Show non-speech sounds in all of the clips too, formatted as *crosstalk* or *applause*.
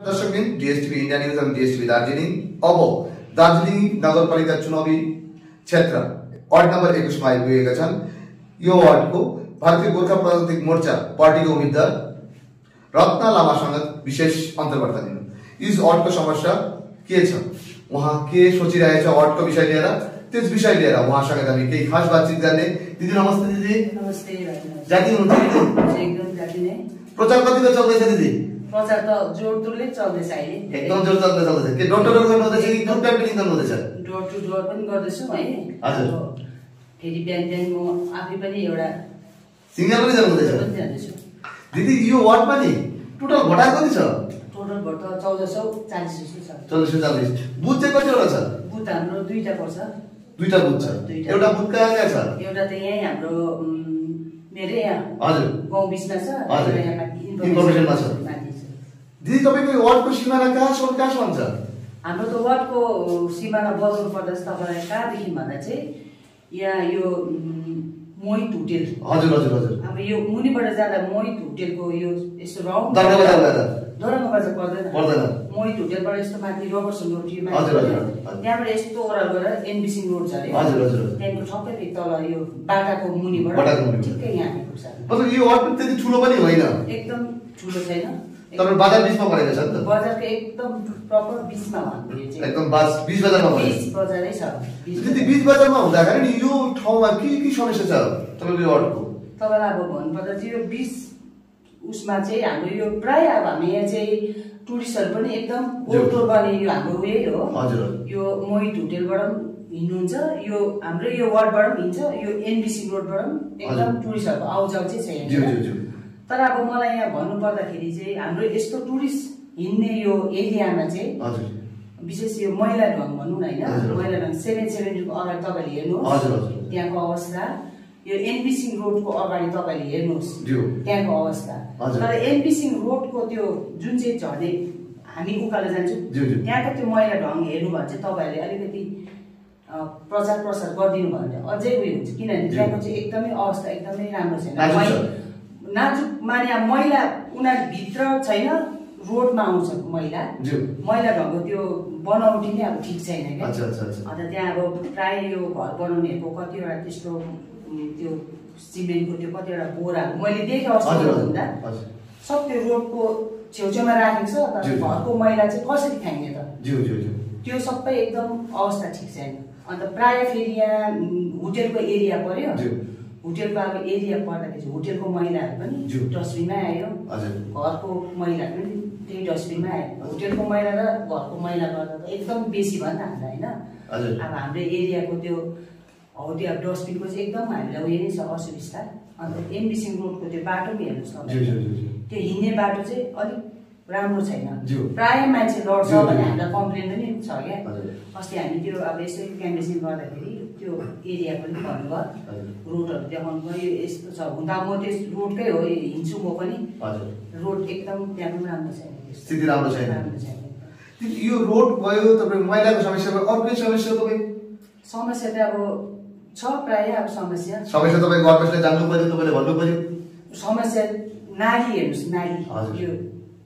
दर्शकबिन DSTV India news अनि DSTV Darjeeling अब दार्जिलिङ नगरपालिका चुनावी क्षेत्र वार्ड नम्बर एकुसमा आइपुगेका छन् यो वार्डको भारतीय गोर्खा प्रजातान्त्रिक मोर्चा पार्टीको उम्मेद्वार रत्न लामासँग विशेष अन्तर्वार्ता दिनु यस वार्डको समस्या के छ उहाँ के सोचिरहेछ वार्डको विषय लिएर त्यस विषय लिएर उहाँसँग हामी केही खास बातचित गर्ने दिदी नमस्ते दिदी नमस्ते भाइ, जाति हुनुहुन्छ दिदी नमस्ते एकदम जाति नै प्रचार कतिको चल्दैछ दिदी प्रचार त जोडतोडले चल्दैछ अहिले। एकदम जोर चल्दै चल्दैछ। के डर डर गर्नु हुँदैछ कि ग्रुप क्याम्पेनिङ गर्नु हुँदैछ डोर टु डोर पनि गर्दैछु है। हजुर। फेरि बिहान बिहान म आफै पनि एउटा सिङ्गल पनि जानु हुँदैछ। पनि जाँदैछु। दिदी यो वार्डमा नि टोटल भोटा कति छ? टोटल भोट त चौध सौ चालिस जस्तो छ। चल्लिस चालिस। बुथ चाहिँ कतिवटा छ? बुथ हाम्रो दुईवटा पर्छ। दुईटा बुथ छ। एउटा बुथ कहाँ कहाँ छ? एउटा त यहीँ हाम्रो मेरै यहाँ हजुर। गाउँ बिचमा छ। हजुर। यहाँ इन्फर्मेसनमा छ। छ दिदी तपाईँको वार्डको सिमाना कहाँसम्म कहाँसम्म छ हाम्रो त वार्डको सिमाना बजाउनु पर्दा चाहिँ तपाईँलाई कहाँदेखि भन्दा चाहिँ यहाँ यो मोहित होटेल। हजुर हजुर हजुर। अब यो मुनिबाट जाँदा मोहित होटेलको यो यस्तो राउन्ड गएर दरगाह बजार पर्दैन। पर्दैन। मोहित होटेलबाट यस्तो माथि रबर्सन रोड। त्यहाँबाट यस्तो ओह्राल गरेर एनबिसी रोड छ अरे हजुर, हजुर। त्यहाँको ठक्कै फेरि तल यो बाटाको मुनिबाट। ठिक्कै यहाँ आइपुग्छ मतलब यो वार्ड पनि त्यति ठुलो पनि होइन। एकदम ठुलो छैन। तपाईँ बाजार बिचमा परेको छ नि त। बजारको एकदम प्रपर बिचमा एकदम बिच बजारमा परेको बिच बजारै छ। दिदी बिच बजारमा हुँदाखेरि नि यो ठाउँमा के के समस्या छ? तपाईँको यो वार्डको तपाईँलाई अब भन्नुपर्दा चाहिँ यो बिच उसमा चाहिँ हाम्रो यो प्राय अब हामी यहाँ चाहिँ टुरिस्टहरू पनि एकदम। ओटो गर्ने यो हाम्रो उयै हो। हजुर। यो मोहित होटेलबाट पनि हिँड्नुहुन्छ यो हाम्रो यो वार्डबाट पनि हिँड्छ यो एनबिसी रोडबाट पनि एकदम। टुरिस्टहरूको आउजाउ चाहिँ छ ज्यू यहाँ ज्यू ज्यू तर अब मलाई यहाँ भन्नुपर्दाखेरि चाहिँ हाम्रो यस्तो टुरिस्ट हिँड्ने यो एरियामा चाहिँ विशेष यो मैला ढङ्ग भनौँ न होइन। मैला ढङ्ग सेभेन सेभेन्टीको अगाडि तपाईँले हेर्नुहोस् हजुर। त्यहाँको अवस्था यो एनबिसिङ रोडको अगाडि तपाईँले हेर्नुहोस्। त्यहाँको अवस्था। तर एनबिसिङ रोडको त्यो जुन चाहिँ झर्ने हामी उकालो जान्छौँ। त्यहाँको त्यो मैला ढङ्ग हेर्नु भने चाहिँ तपाईँहरूले अलिकति प्रचार प्रसार गरिदिनु भयो भने अझै उयो हुन्छ किनभने। त्यहाँको चाहिँ एकदमै अवस्था एकदमै राम्रो छैन नाजुक छ। मै- नाजुक माने अब मैला उनीहरू भित्र छैन रोडमा आउँछ मैला। मैला ढङ्ग त्यो बनावटी नै अब ठिक छैन क्या। अन्त त्यहाँ अब प्राय यो घर बनाउनेहरूको कतिवटा त्यस्तो त्यो सिमेन्टको त्यो कतिवटा बोराहरू मैले देखेँ अस्ति हुँदा सब त्यो रोडको छेउछेउमा राखेको छ तर। घरको मैला चाहिँ कसरी फ्याँक्ने त? त्यो सबै एकदम अवस्था ठिक छैन। अन्त प्राय फेरि यहाँ होटेलको एरिया ज्यू। होटेलको अब एरिया पर्दाखेरि चाहिँ होटेलको मैलाहरू पनि। डस्टबिनमै आयो घरको मैलाहरू पनि त्यही डस्टबिनमै आयो होटेलको मैला र घरको मैला गर्दा त एकदम बेसी भयो नि त हामीलाई होइन। अब हाम्रो एरियाको त्यो हौ त्यो अब डस्टबिनको चाहिँ एकदम हामीलाई उयो नै छ असुविस्ता अन्त एमबिसिङ रोडको त्यो बाटो पनि हेर्नुहोस् ज्यू त्यो हिँड्ने बाटो चाहिँ अलिक राम्रो छैन। प्राय मान्छे लड्छ भने। हामीलाई कम्प्लेन पनि छ क्या। अस्ति हामी त्यो अब यसै क्याम्पेसिङ गर्दाखेरि त्यो एरिया पनि भन्नुभयो। रोडहरू देखाउनु भयो। यो यस्तो छ हुँदा म त्यस रोडकै हो हिँड्छु म पनि। हजुर। रोड एकदम त्यहाँ पनि राम्रो छैन। स्थिति राम्रो छैन। यो रोड भयो तपाईँ मैलाको समस्या भयो अर्कै समस्या तपाईँ? समस्या त अब छ प्राय अब समस्या। समस्या तपाईँ गभर्मेन्टलाई जान्नु पऱ्यो तपाईँले भन्नु पऱ्यो समस्या नाली हेर्नुहोस् नाली। यो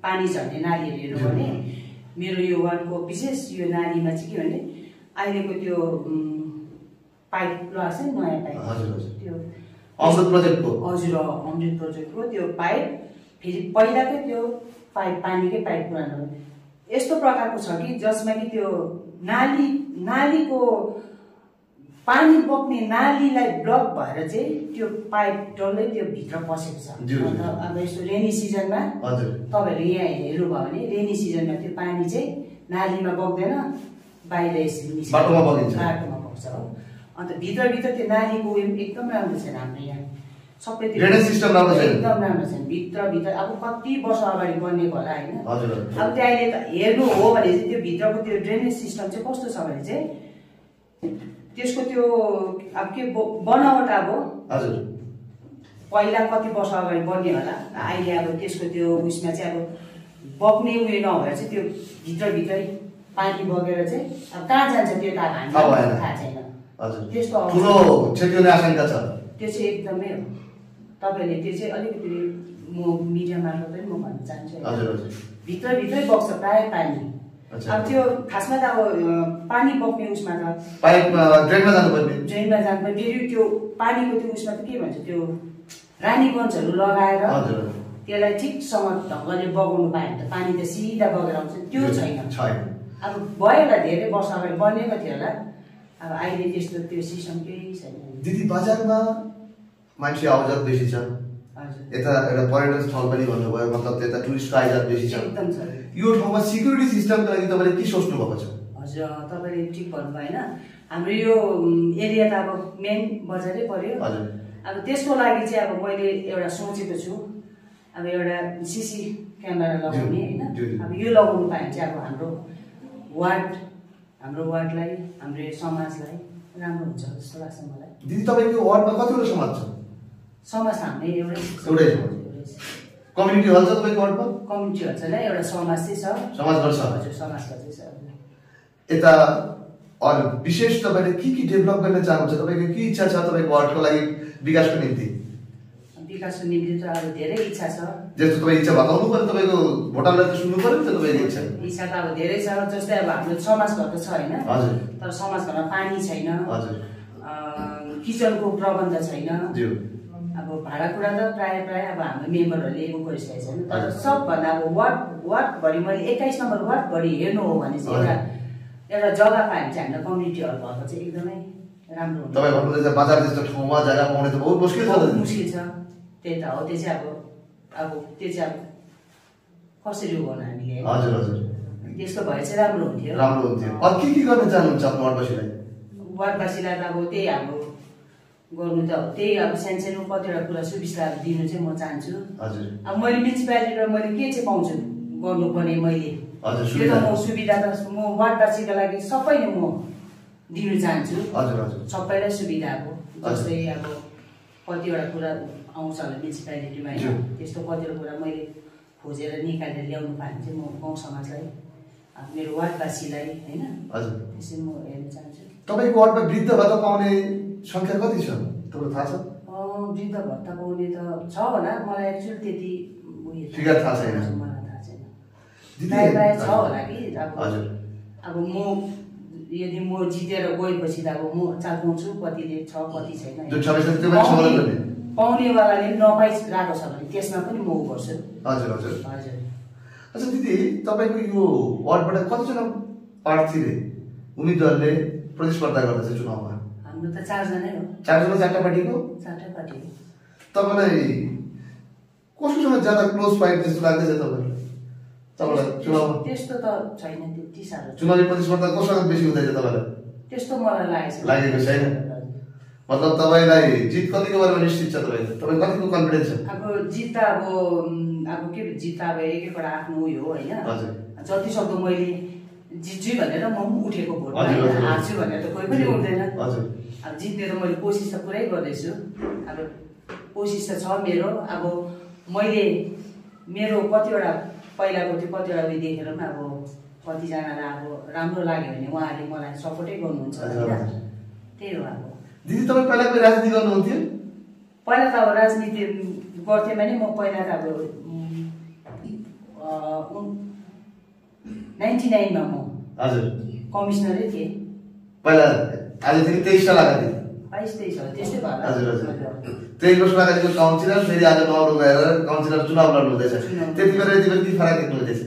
पानी झर्ने नालीहरू हेर्नु भने मेरो यो वार्डको विशेष यो नालीमा चाहिँ के भने अहिलेको त्यो पाइप लगाएको छ नि नयाँ पाइप हजुर, हजुर। त्यो अमृत प्रोजेक्टको हजुर अमृत प्रोजेक्टको त्यो पाइप फेरि पहिलाकै त्यो पाइप पानीकै पाइप पुरानो यस्तो प्रकारको छ कि जसमा कि त्यो नाली नालीको पानी बग्ने नालीलाई ब्लक भएर चाहिँ त्यो पाइप डल्लै त्यो भित्र पसेको छ। अन्त अब यस्तो रेनी सिजनमा हजुर। तपाईँहरू यहाँ हेर्नुभयो भने रेनी सिजनमा त्यो पानी चाहिँ नालीमा बग्दैन बाहिर यसरी। बाटोमा बग्छ। हो अन्त भित्रभित्र त्यो नालीको उयो पनि एकदम राम्रो छैन हाम्रो यहाँ। सबै system राम्रो छैन। एकदम राम्रो छैन। भित्रभित्र अब कति वर्ष अगाडि बनिएको होला होइन। हजुर अब त्यो अहिले त हेर्नु हो भने चाहिँ त्यो भित्रको त्यो ड्रेनेज सिस्टम चाहिँ कस्तो छ भने चाहिँ त्यसको त्यो अब के बनावट अब हजुर। पहिला कति वर्ष अगाडि बन्ने होला। अहिले अब त्यसको त्यो उयसमा चाहिँ अब बग्ने उयो नभएर चाहिँ त्यो भित्रभित्रै पानी बगेर चाहिँ अब कहाँ जान्छ त्यो त अब। हामीलाई थाहा छैन। हजुर। ठुलो हुने आशंका छ। त्यो चाहिँ एकदमै हो। तपाईँले त्यो चाहिँ अलिकति म मिडिया मार्फत पनि म भन्न चाहन्छु। हजुर हजुर। भित्रभित्रै बग्छ प्रायः पानी। अब त्यो खासमा त अब पानी बग्ने उसमा त। पाइप ड्रेनमा जानुपर्ने। ड्रेनमा फेरि त्यो पानीको त्यो उसमा त के भन्छ त्यो रानीगन्जहरू लगाएर त्यसलाई ठिकसँग ढङ्गले बगाउनु पायो भने त पानी त सिधा बगेर आउँछ। त्यो छैन। अब भयो होला धेरै वर्ष अगाडि बनेको थियो होला। अब अहिले त्यस्तो त्यो सिस्टम केही छैन। दिदी बजारमा मान्छे आउजात बेसी छ यता एउटा पर्यटन स्थल पनि भन्नुभयो मतलब त्यता टुरिस्टको आइजात बेसी छ। एकदम छ। यो ठाउँमा सिक्युरिटी सिस्टमको लागि तपाईँले के सोच्नु भएको छ? हजुर तपाईँले ठिक भन्नुभयो होइन। हाम्रो यो एरिया त अब मेन बजारै हजुर। अब त्यसको लागि चाहिँ अब मैले एउटा सोचेको छु। अब एउटा सिसी क्यामेरा लगाउने। होइन। अब यो लगाउनु पायो भने चाहिँ अब हाम्रो वार्ड हाम्रो वार्डलाई हाम्रो समाजलाई राम्रो हुन्छ जस्तो लाग्छ मलाई। दिदी तपाईँको वार्डमा कतिवटा समाज छ? समाज हाम्रो एउटै एउटै समाज। कम्युनिटी हल छ तपाईँको वार्डमा? कमिटीहरू छैन एउटा समाज चाहिँ छ। समाजघर छ। हजुर समाजमा चाहिँ छ। यता अरू विशेष तपाईँले के के डेभलप गर्न चाहनुहुन्छ? तपाईँको के इच्छा छ तपाईँको वार्डको लागि विकासको निम्ति? विकासको निम्ति त अब धेरै इच्छा छ। जस्तो तपाईँ इच्छा बताउनु पऱ्यो तपाईँको भोटरलाई त सुन्नु पऱ्यो नि त तपाईँको इच्छा। इच्छा त अब धेरै छ जस्तै अब हाम्रो समाजघर त छ होइन। हजुर। तर समाजघरमा पानी छैन। हजुर। किचनको प्रबन्ध छैन। अब भाँडाकुँडा त प्रायः प्रायः अब हाम्रो मेम्बरहरूले उ गरिसकेको छैन। तर। सबभन्दा अब वार्ड वार्डभरि मैले एक्काइस नम्बर वार्डभरि हेर्नु हो भने चाहिँ। एउटा एउटा जग्गा पायो भने चाहिँ हामीलाई कम्युनिटी हल भएको चाहिँ एकदमै राम्रो हुन्छ। तपाईँ भन्नुहुँदैछ बजार जस्तो ठाउँमा जग्गा पाउने त बहुत मुस्किल छ। मुस्किल छ। त्यही त हो त्यो चाहिँ अब अब त्यो चाहिँ अब कसरी गर्नु हामीले? हजुर हजुर। त्यस्तो भए चाहिँ राम्रो हुन्थ्यो। राम्रो हुन्थ्यो। के के गर्न चाहनुहुन्छ आफ्नो वार्डवासीलाई? वार्डवासीलाई त अब त्यही हाम्रो गर्नु त त्यही अब सानसानो कतिवटा कुरा सुविस्ताहरू दिनु चाहिँ म चाहन्छु। हजुर। अब मैले म्युनिसिपालिटीबाट मैले के चाहिँ पाउँछु गर्नुपर्ने मैले? हजुर, त्यो त म सुविधा त म वार्डवासीको लागि सबै नै म दिनु चाहन्छु। हजुर हजुर। सबैलाई सुविधा अब जस्तै अब कतिवटा कुरा आउँछ होला म्युनिसिपालिटीमा। होइन त्यस्तो कतिवटा कुरा मैले खोजेर निकालेर ल्याउनु पायो भने चाहिँ म गाउँ समाजलाई मेरो वार्डवासीलाई होइन? हजुर। त्यसरी म हेर्न चाहन्छु। तपाईँको वार्डमा वृद्ध भत्ता पाउने सङ्ख्या कति छ? तपाईँलाई थाहा छ? वृद्ध भत्ता पाउने त छ होला। मलाई एक्चुअली त्यति थाहा छैन। मलाई थाहा छैन। प्रायः प्रायः छ होला कि? अब अब म यदि म जितेर गएपछि त अब म चाल पाउँछु कतिले छ कति छैन। पाउनेवालाले नपाइरहेको छ भने त्यसमा पनि म उ गर्छु हजुर हजुर। हजुर। अच्छा दिदी तपाईँको यो वार्डबाट कतिजना प्रार्थीले उम्मेदवारले प्रतिस्पर्धा गर्दछ चुनावमा? हाम्रो त चारजनै हो। चारजना चारवटा पार्टीको चारवटा पार्टी तपाईँलाई कसोसँग ज्यादा क्लोज पाइप जस्तो लाग्दैछ तपाईँलाई? तपाईँलाई चुनावमा? त्यस्तो त छैन त्यति साह्रो। चुनावी प्रतिस्पर्धा कोसँग बेसी हुँदैछ तपाईँलाई? त्यस्तो मलाई लागेको छैन? मतलब तपाईँलाई जित कतिको बारेमा निश्चित छ तपाईँको तपाईँ कतिको कन्फिडेन्स छ? अब जित त अब अब के जित त अब एक एकवटा आफ्नो उयो हो होइन? जति सक्दो मैले जित्छु भनेर म पनि उठेको भोट। हार्छु भनेर त कोही पनि उठ्दैन। अब जित्ने त मैले कोसिस त पुरै गर्दैछु। अब कोसिस त छ मेरो। अब मैले मेरो कतिवटा पहिलाको त्यो कतिवटा उयो देखेर पनि अब कतिजनालाई अब राम्रो लाग्यो भने उहाँहरूले मलाई सपोर्टै गर्नुहुन्छ होइन। त्यही हो अब। दिदी तपाईँ पहिला कोही राजनीति गर्नुहुन्थ्यो? पहिला त अब राजनीति गर्थेँ भने म पहिला त अब नाइन्टी नाइनमा म हजुर। कमिसनरै थिएँ। पहिला आजदेखि तेइस साल अगाडि बाइस तेइस त्यस्तै भयो। हजुर हजुर। तेइस वर्ष अगाडिको काउन्सिलर फेरि आज नौलो गएर काउन्सिलर चुनाव लड्नु हुँदैछ। त्यति बेला यति बेला के फरक देख्नु हुँदैछ।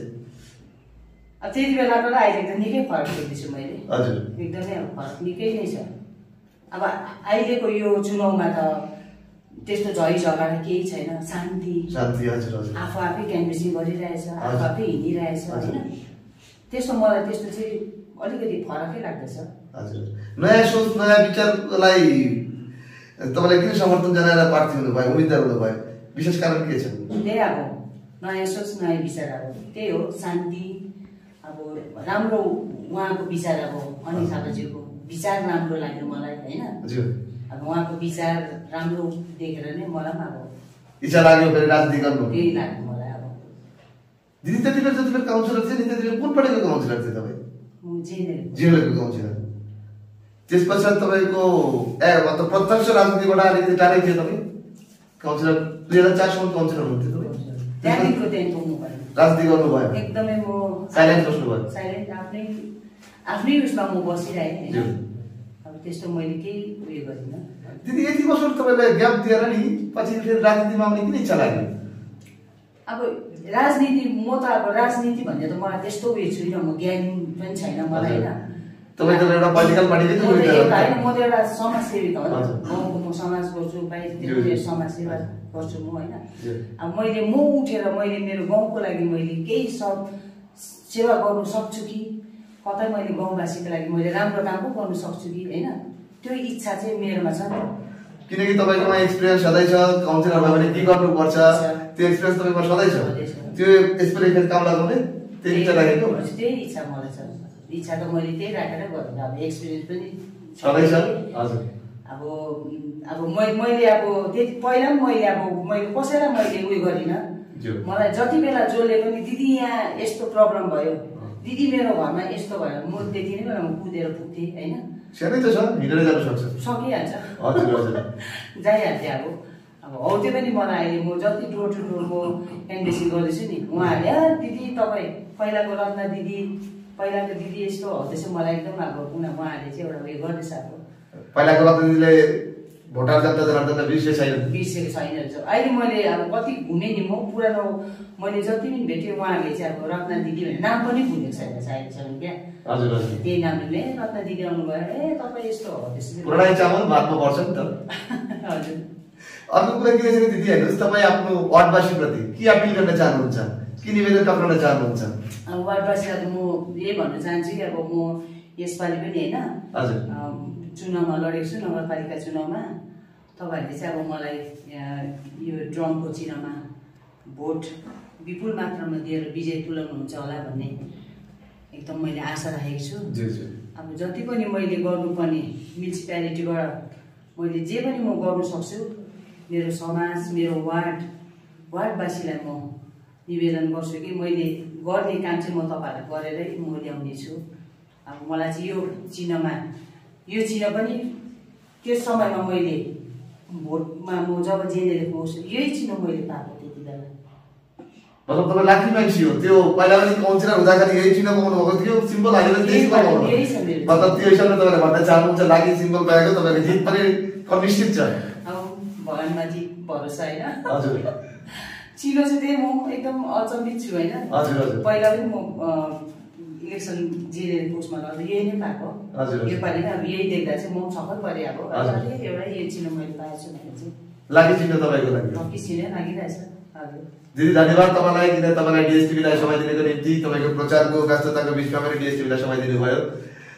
अब त्यति बेलाको र अहिले त निकै फरक देख्दैछु मैले। हजुर। एकदमै फरक निकै नै छ। अब अहिलेको यो चुनावमा त त्यस्तो झै झगडा केही छैन। शान्ति। शान्ति हजुर आफू आफै क्याम्पेसिङ गरिरहेछ आफू। आफै हिँडिरहेछ। होइन? त्यस्तो मलाई त्यस्तो चाहिँ अलिकति फरकै लाग्दछ। हजुर। नयाँ सोच नयाँ विचारलाई तपाईँलाई किन समर्थन जनाएर प्रार्थी हुनुभयो उम्मेद्वार हुनुभयो? विशेष कारण के छ? त्यही अब नयाँ सोच नयाँ विचार अब। त्यही हो शान्ति। अब राम्रो उहाँको विचार अब अनिल थापाज्यूको। विचार राम्रो लाग्यो मलाई होइन? अब उहाँको विचार राम्रो देखेर नै मलाई पनि अब इच्छा लाग्यो फेरि राजनीति गर्नु। त्यही लाग्यो मलाई अब। दिदी त्यति बेला जति बेला काउन्सिलर थियो नि त्यति बेला कुन पार्टीको काउन्सिलर थियो तपाईँ? जिएलको काउन्सिलर। त्यस पश्चात तपाईँको ए मतलब प्रत्यक्ष राजनीतिबाट अलिकति टाढै थियो तपाईँ? काउन्सिलर दुई हजार चारसम्म काउन्सिलर हुनुहुन्थ्यो तपाईँ। राजनीति गर्नु भएन एकदमै म Silent बस्नुभयो? साइलेन्ट आफ्नै आफ्नै उसमा म बसिरहेँ ज्यू। होइन अब त्यस्तो मैले केही उयो गरिनँ। दिदी यति वर्ष तपाईँले ग्याप दिएर नि पछि फेरि राजनीतिमा आउने किन इच्छा लाग्यो? अब राजनीति म त अब राजनीति भन्ने त मलाई त्यस्तो उयो छुइनँ म ज्ञान पनि छैन मलाई होइन। तपाईँ त एउटा पोलिटिकल म त एउटा होइन त म त एउटा समाजसेविका हो। गाउँको म समाज गर्छु बाहिर। समाजसेवा गर्छु म होइन। अब मैले म उठेर मैले मेरो गाउँको लागि मैले केही सब सेवा गर्नु सक्छु कि? कतै मैले गाउँवासीको लागि मैले राम्रो काम पो गर्नु सक्छु कि होइन? त्यो इच्छा चाहिँ मेरोमा छ किनकि तपाईँकोमा एक्सपिरियन्स सधैँ छ काउन्सिलरमा पनि के गर्नुपर्छ। त्यो एक्सपिरियन्स तपाईँको सधैँ छ? त्यो फेरि काम लगाउने त्यही इच्छा लागेको? त्यही इच्छा मलाई छ। इच्छा त मैले त्यही राखेर गरेँ अब एक्सपिरियन्स पनि सधैँ छ? हजुर। अब अब मै- मैले अब त्यति पहिला पनि मैले अब मैले कसैलाई मैले उयो गरिनँ। मलाई जति बेला जसले पनि दिदी यहाँ यस्तो प्रब्लम भयो। दिदी मेरो घरमा यस्तो भयो म त्यति नै बेला म कुदेर पुग्थेँ होइन? सानै त छ हिँडेर जानु सक्छ। सकिहाल्छ। हजुर हजुर। *laughs* जाइहाल्थेँ अब। अब हौ त्यो पनि मलाई अहिले म जति डोर टु डोर म गर्दैछु नि उहाँहरूले "आ, दिदी तपाईँ पहिलाको रत्ना दिदी पहिलाको दिदी यस्तो हो त्यसो मलाई एकदम अब उनी उहाँहरूले चाहिँ एउटा उयो गर्दैछ अब। पहिलाको राजनीतिले भोटार जनता जनार्दनलाई बिर्से छैन। बिर्सेको छैन रहेछ। अहिले मैले अब कति घुमेँ नि म पुरानो मैले जति पनि भेटेँ उहाँहरूले चाहिँ अब रत्ना दिदी भन्ने नाम पनि भुलेको छैन सायदसम्म क्या। हजुर हजुर। त्यही नामले "ए, रत्ना दिदी आउनुभयो। ए तपाईँ यस्तो हो त्यसरी। पुरानै चामल भातमा पर्छ नि त। *laughs* हजुर। अर्को कुरा के छ भने दिदी हेर्नुहोस् तपाईँ आफ्नो वार्डवासीप्रति के अपिल गर्न चाहनुहुन्छ? के निवेदन टक्राउन चाहनुहुन्छ? अब वार्डवासीलाई म यही भन्न चाहन्छु कि अब म यसपालि पनि होइन। हजुर। चुनावमा लडेको छु नगरपालिका चुनावमा। तपाईँहरूले चाहिँ अब मलाई यो ड्रमको चिह्नमा भोट विपुल मात्रामा दिएर विजय तुल्याउनुहुन्छ होला भन्ने एकदम मैले आशा राखेको छु। अब जति पनि मैले गर्नुपर्ने म्युनिसिपालिटीबाट मैले जे पनि म गर्नु सक्छु मेरो समाज मेरो वार्ड वार्डवासीलाई म निवेदन गर्छु कि मैले गर्ने काम चाहिँ म तपाईँहरूलाई गरेरै म ल्याउने छु। अब मलाई चाहिँ यो चिह्नमा यो चिह्न पनि त्यो समयमा मैले भोटमा म जब जेनेरेल पाउँछु यही चिह्न मैले पाएको त्यति बेला। मतलब तपाईँ लाठी मान्छे हो त्यो पहिला पनि काउन्सिलर हुँदाखेरि यही चिन्ह पाउनु भएको थियो सिम्बल हालेर त्यही मेरो। मतलब त्यो हिसाबले तपाईँले भन्न चाहनुहुन्छ लागि सिम्बल पाएको तपाईँको जित पनि निश्चित छ। अब भगवान्माथि भरोसा होइन। हजुर। चिनो चाहिँ त्यही म एकदम अचम्मित छु होइन। पहिला पनि म इलेक्सन जिरेर पोस्टमा गर्दा यही नै पाएको। योपालि नै अब यही देख्दा चाहिँ म छक्कै परेँ अब। एउटा यही चिनो मैले पाएको छु भने चाहिँ। लागि चिन्ह तपाईँको लागि? टक्की चिनै लागिरहेछ। हजुर। दिदी धन्यवाद तपाईँलाई। किन तपाईँलाई डिएसटिभीलाई समय दिनको निम्ति तपाईँको प्रचारको व्यस्तताको बिचमा पनि डिएसटिभीलाई समय दिनुभयो।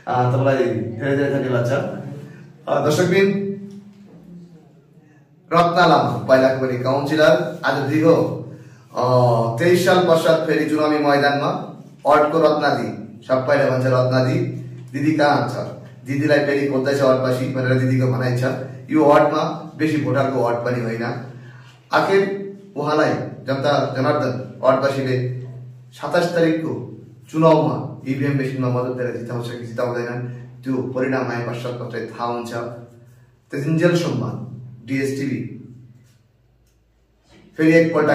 तपाईँलाई धेरै धेरै धन्यवाद छ। दर्शकबिन रत्ना लामा पहिलाको पनि काउन्सिलर आज दिगो। तेइस साल पश्चात फेरि चुनावी मैदानमा। अर्डको रत्नादी सबैले भन्छ रत्नादी दिदी कहाँ छ दिदीलाई फेरि खोज्दैछ वार्डवासी भनेर दिदीको भनाइ छ। यो वार्डमा बेसी भोटरको वार्ड पनि होइन। आखिर उहाँलाई जनता जनार्दन वार्डवासीले सत्ताइस तारिकको चुनावमा इभिएम मेसिनमा मद्दत दिएर जिताउँछ कि जिताउँदैनन् त्यो परिणाम आए पश्चात मात्रै थाहा हुन्छ। त्यतिन्जेलसम्म डिएसटिभी फेरि एकपल्ट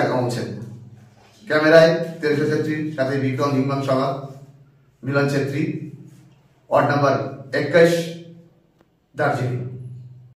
ক্যামেরায় তেরশো ছেত্রীর সাথে বিক্রম হিমন সভা মিলন ছেত্রী ওয়ার্ড নাম্বার একাইশ দার্জিলিং।